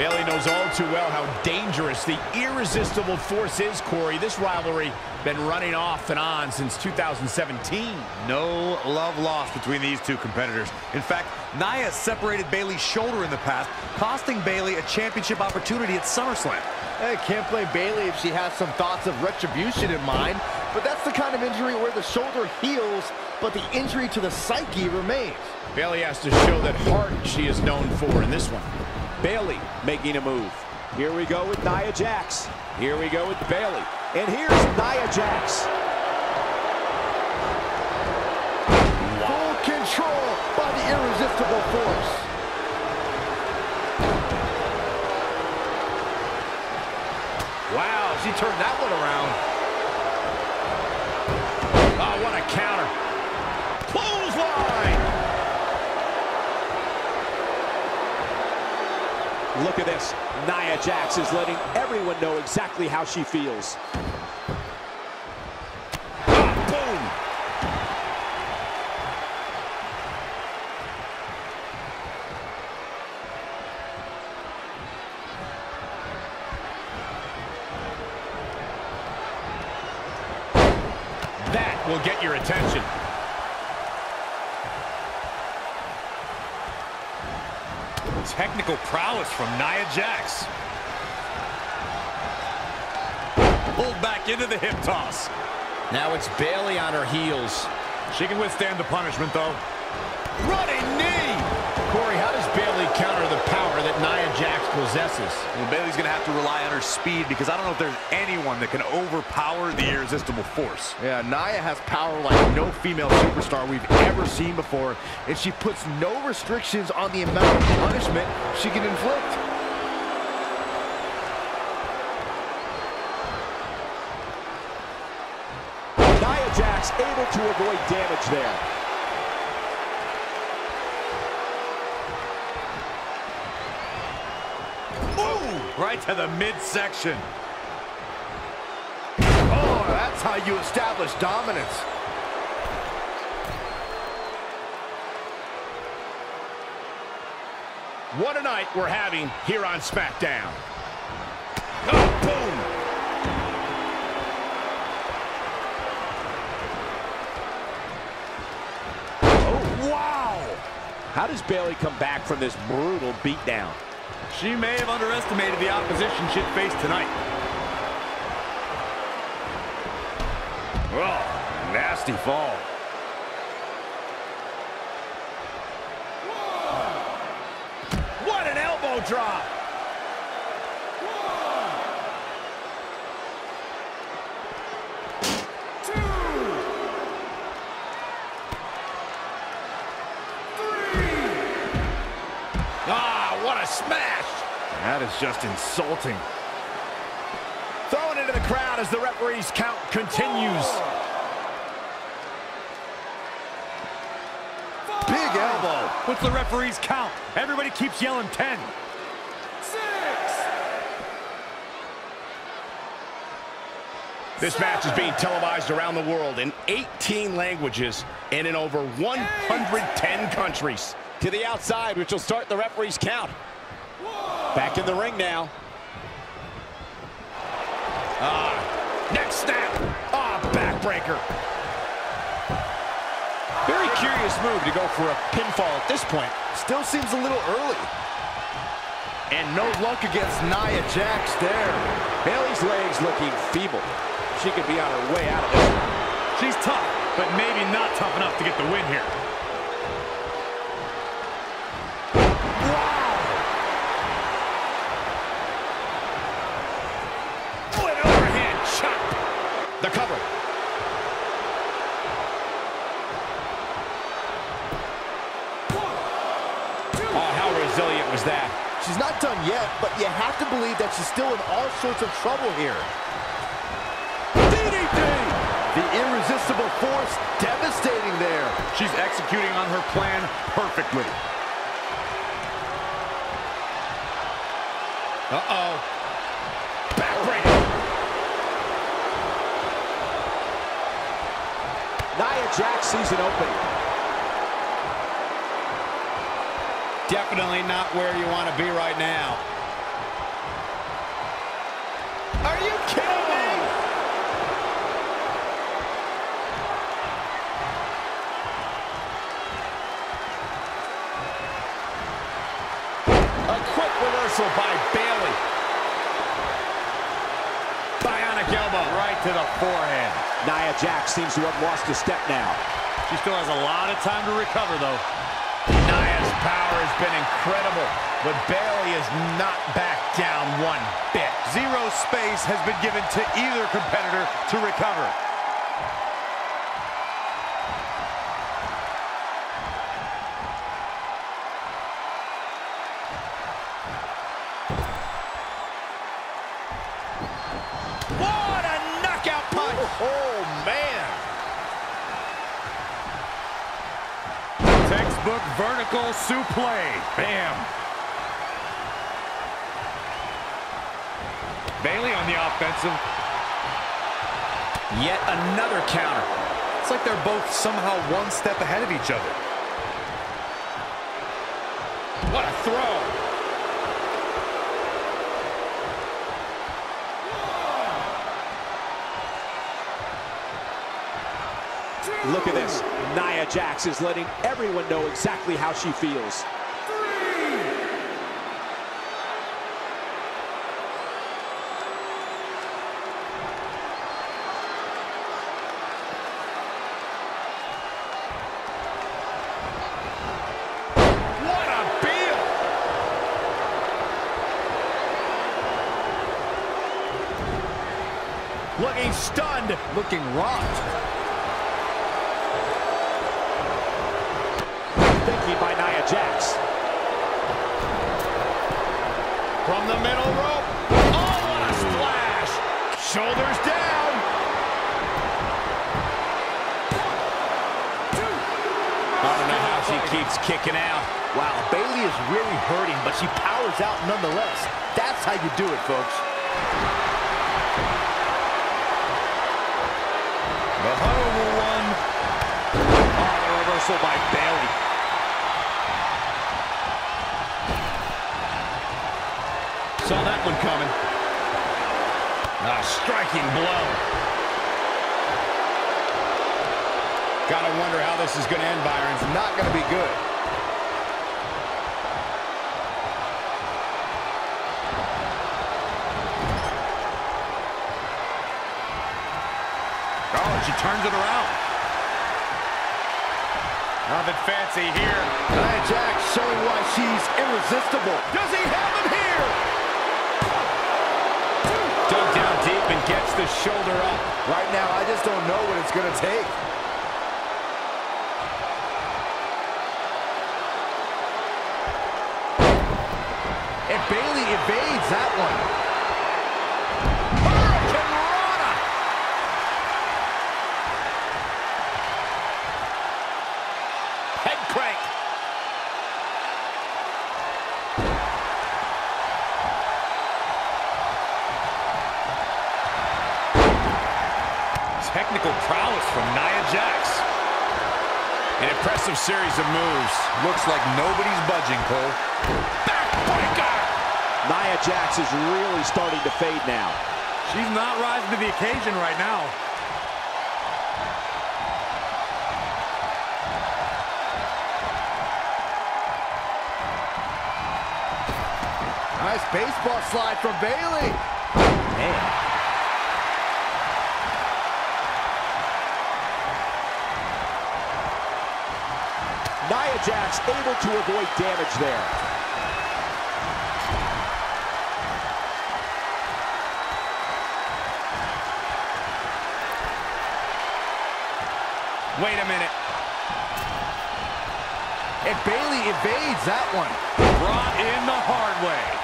Bayley knows all too well how dangerous the irresistible force is, Corey. This rivalry been running off and on since 2017. No love lost between these two competitors. In fact, Nia separated Bayley's shoulder in the past, costing Bayley a championship opportunity at SummerSlam. Hey, can't blame Bayley if she has some thoughts of retribution in mind, but that's the kind of injury where the shoulder heals, but the injury to the psyche remains. Bayley has to show that heart she is known for in this one. Bayley making a move. Here we go with Nia Jax. Here we go with Bayley. And here's Nia Jax. Full control by the irresistible force. Wow, she turned that one around. Look at this. Nia Jax is letting everyone know exactly how she feels. That will get your attention. Technical prowess from Nia Jax. Pulled back into the hip toss. Now it's Bayley on her heels. She can withstand the punishment, though. Running knee! Corey, how does Bayley counter the power that Nia Jax possesses? Well, Bayley's going to have to rely on her speed because I don't know if there's anyone that can overpower the irresistible force. Yeah, Nia has power like no female superstar we've ever seen before, and she puts no restrictions on the amount of punishment she can inflict. Nia Jax able to avoid damage there. Right to the midsection. Oh, that's how you establish dominance. What a night we're having here on SmackDown. Oh, boom! Oh, wow! How does Bayley come back from this brutal beatdown? She may have underestimated the opposition she'd face tonight. Oh, nasty fall. What an elbow drop! Smash! That is just insulting. Thrown into the crowd as the referee's count continues. Big elbow. What's the referee's count? Everybody keeps yelling 10. This match is being televised around the world in 18 languages and in over 110 countries. To the outside, which will start the referee's count. Back in the ring now. Ah, neck snap. Ah, backbreaker. Very curious move to go for a pinfall at this point. Still seems a little early. And no luck against Nia Jax there. Bayley's legs looking feeble. She could be on her way out of this. She's tough, but maybe not tough enough to get the win here. Resilient was that? She's not done yet, but you have to believe that she's still in all sorts of trouble here. DDT! The irresistible force devastating there. She's executing on her plan perfectly. Uh-oh. Backbreaker. Nia Jax sees an opening. Definitely not where you want to be right now. Are you kidding me? A quick reversal by Bayley. Bionic elbow. Right to the forehand. Nia Jax seems to have lost a step now. She still has a lot of time to recover, though. Power has been incredible, but Bayley is not backed down one bit. Zero space has been given to either competitor to recover. Vertical suplex. Bam. Bayley on the offensive. Yet another counter. It's like they're both somehow one step ahead of each other. What a throw! Look at this. Nia Jax is letting everyone know exactly how she feels. What a beal! Looking stunned. Looking rocked. By Nia Jax. From the middle rope. Oh, what a splash! Shoulders down. I don't know how she keeps kicking out. Wow, Bayley is really hurting, but she powers out nonetheless. That's how you do it, folks. The horrible one. Oh, the reversal by Bayley. Saw that one coming. A striking blow. Gotta wonder how this is gonna end, Byron. It's not gonna be good. Oh, she turns it around. Nothing fancy here. Nia Jax showing why she's irresistible. Does he have him here? The shoulder up. Right now, I just don't know what it's going to take. Technical prowess from Nia Jax. An impressive series of moves. Looks like nobody's budging, Cole. Backbreaker! Nia Jax is really starting to fade now. She's not rising to the occasion right now. Nice baseball slide from Bayley. Man. Jax able to avoid damage there. Wait a minute. And Bayley evades that one. Brought in the hard way.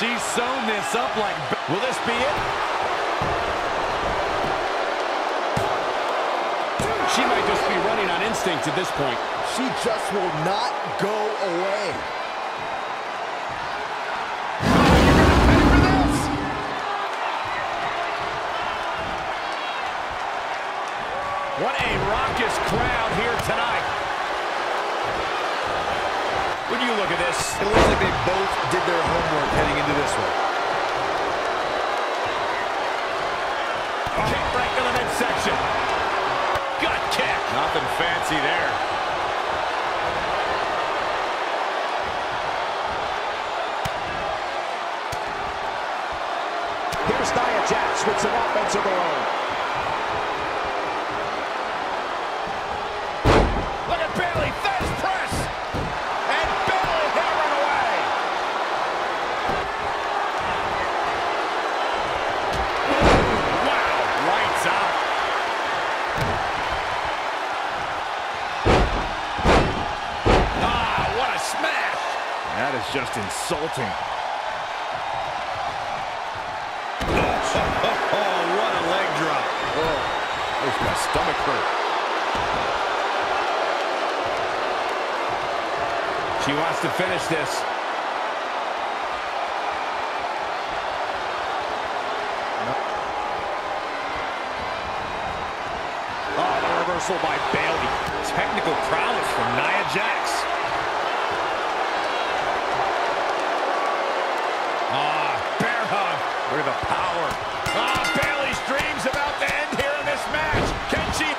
She's sewn this up like... Will this be it? She might just be running on instinct at this point. She just will not go away. What a raucous crowd here tonight. You look at this, It looks like they both did their homework heading into this one. kick right to the midsection. Gut kick. Nothing fancy there. Here's Nia Jax with some offense of her own. That is just insulting. Oh, what a leg drop. Oh, makes my stomach hurt. She wants to finish this. Oh, the reversal by Bayley. Technical prowess from Nia Jax. Look at the power. Ah, Bayley's dreams about to end here in this match. Can she?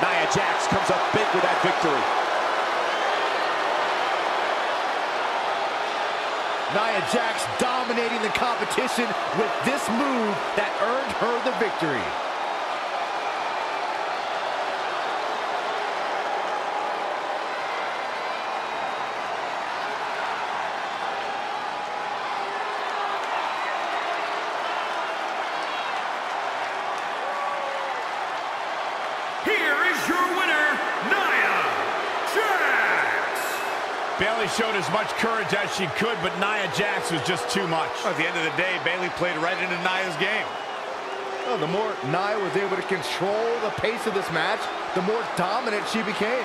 Nia Jax comes up big with that victory. Nia Jax dominating the competition with this move that earned her the victory. Here is your winner, Nia Jax. Bayley showed as much courage as she could, but Nia Jax was just too much. At the end of the day, Bayley played right into Nia's game. Oh, the more Nia was able to control the pace of this match, the more dominant she became.